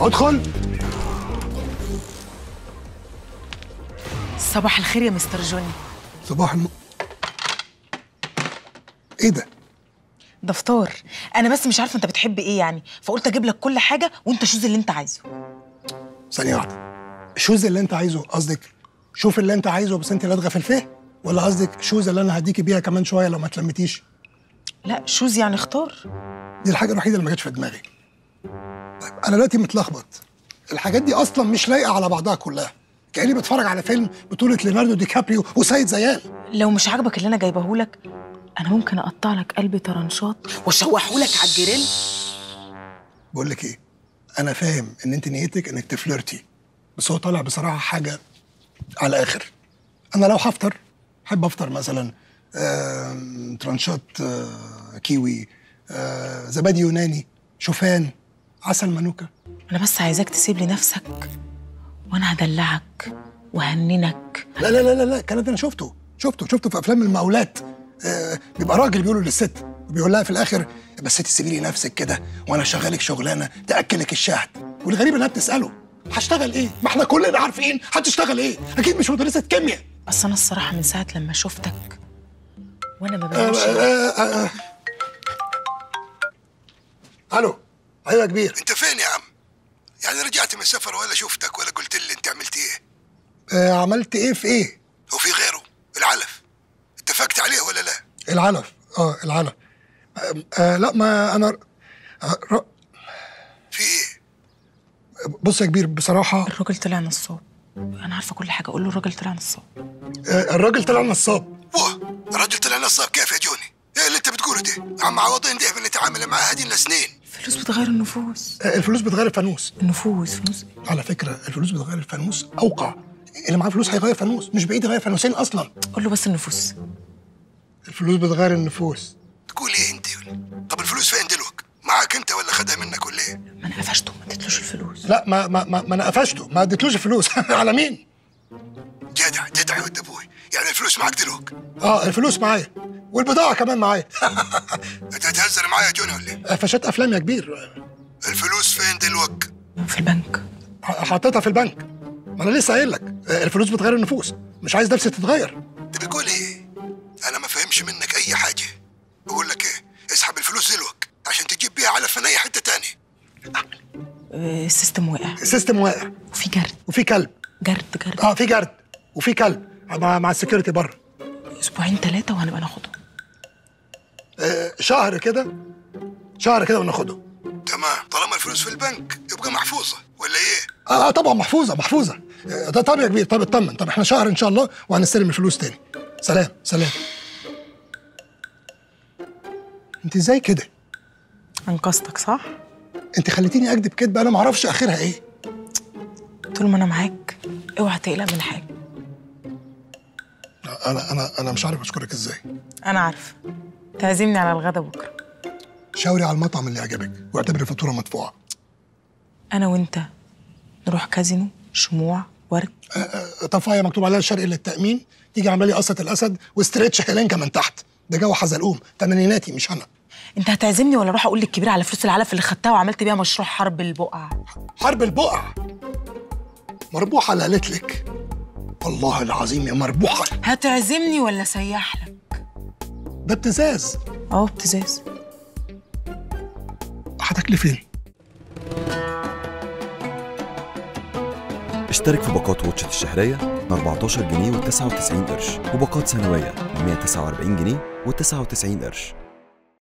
ادخل. صباح الخير يا مستر جوني. صباح الم... إيه ده؟ ده فطار أنا بس مش عارفة انت بتحب إيه يعني فقلت أجيب لك كل حاجة وانت choose اللي انت عايزه. ثانية واحدة. choose اللي انت عايزه قصدك شوف اللي انت عايزه بس انت لدغه في الفه ولا قصدك shoes اللي أنا هديكي بيها كمان شوية لو ما تلمتيش؟ لا choose يعني اختار. دي الحاجة الوحيدة اللي ما جاتش في دماغي. طيب أنا دلوقتي متلخبط. الحاجات دي أصلا مش لايقة على بعضها كلها. كأني بتفرج على فيلم بطولة ليوناردو دي كابريو وسيد زيان لو مش عاجبك اللي أنا جايبه لك أنا ممكن أقطع لك قلب طرنشات وأشوحه لك على الجريل. بقول لك إيه؟ أنا فاهم إن أنت نيتك إنك تفلرتي بس هو طالع بصراحة حاجة على الآخر. أنا لو هفطر أحب أفطر مثلا آم، ترانشات آه، كيوي آه، زبادي يوناني شوفان. عسل مانوكا أنا بس عايزاك تسيب لي نفسك وأنا هدلعك وهننك. لا لا لا لا لا الكلام ده أنا شفته. شفته شفته في أفلام المقاولات. آه بيبقى راجل بيقوله للست وبيقول لها في الآخر بس تسيبي لي نفسك كده وأنا شغالك شغلانة تاكلك الشهد. والغريب إنها بتسأله هشتغل إيه؟ ما إحنا كلنا عارفين هتشتغل إيه؟ أكيد مش مدرسة كيمياء. أصل أنا الصراحة من ساعة لما شفتك وأنا ما آه آه آه آه. ألو. أيوه يا كبير أنت فين يا عم؟ يعني رجعت من السفر ولا شفتك ولا قلت لي أنت عملت إيه؟ آه عملت إيه في إيه؟ وفي غيره العلف اتفقت عليه ولا لا؟ العلف آه العلف آه آه لا ما أنا آه ر... في إيه؟ بص يا كبير بصراحة الراجل طلع نصاب أنا عارفة كل حاجة أقول له الراجل طلع نصاب آه الراجل طلع نصاب واه الراجل طلع نصاب كيف يا جوني؟ إيه اللي أنت بتقوله ده؟ عم عوضين ده بنتعامل معاه هادين لسنين الفلوس بتغير النفوس. آه الفلوس بتغير الفانوس. النفوس فلوس على فكرة الفلوس بتغير الفانوس. أوقع اللي معاه فلوس هيغير فانوس مش بعيد يغير فانوسين أصلا. قول له بس النفوس. الفلوس بتغير النفوس. تقول إيه أنت طب الفلوس فين دلوقتي؟ معاك أنت ولا خدها منك ولا إيه؟ ما أنا قفشته ما اديتلوش الفلوس. لا ما ما ما, ما أنا قفشته ما اديتلوش الفلوس. على مين؟ الفلوس معاك دلوقتي آه الفلوس معايا. والبضاعة كمان معايا. أنت هتهزر معايا يا جوني ولا إيه؟ قفشات أفلام يا كبير. الفلوس فين دلوقتي في البنك. حطيتها في البنك. ما أنا لسه قايل لك آه، الفلوس بتغير النفوس. مش عايز نفسي تتغير. أنت بتقول إيه؟ أنا ما فهمش منك أي حاجة. بقول لك إيه اسحب الفلوس دلوقتي عشان تجيب بيها علف من أي حتة تاني آه، ال system واقع. ال system واقع. وفي جرد. وفي كلب. جرد جرد. آه في جرد. وفي كلب. مع, مع ال security بره. أسبوعين ثلاثة وهنبقى ناخده. آه شهر كده. شهر كده وناخده. تمام. طالما الفلوس في البنك يبقى محفوظة. ولا إيه؟ آه, آه طبعا محفوظة محفوظة. آه ده طب يا كبير. طب اطمن طب إحنا شهر إن شاء الله وهنستلم الفلوس تاني. سلام سلام. أنت إزاي كده؟ أنقذتك صح؟ أنت خليتيني أكذب كدبه أنا ما أعرفش آخرها إيه. طول ما أنا معاك أوعى تقلق من حاجة. أنا أنا أنا مش عارف أشكرك إزاي. أنا عارفه تعزمني على الغدا بكرة. شاوري على المطعم اللي يعجبك واعتبري الفاتوره مدفوعة. أنا وأنت نروح كازينو شموع ورد. آه، طفاية مكتوب عليها الشرقي للتأمين تيجي عامله لي قصة الأسد و stretch هيلانكا من تحت. ده جو حزلقوم تمانيناتي مش أنا. أنت هتعزمني ولا أروح أقول للكبير على فلوس العلف اللي خدتها وعملت بيها مشروع حرب البقع؟ حرب البقع؟ مربوحة اللي قالت لك والله العظيم يا مربوحة. هتعزمني ولا سيح لك؟ ده ابتزاز. آه ابتزاز. هتاكلي فين؟ اشترك في باقات واتشت الشهرية ب 14 جنيه و99 قرش وباقات سنوية ب 149 جنيه و99 قرش.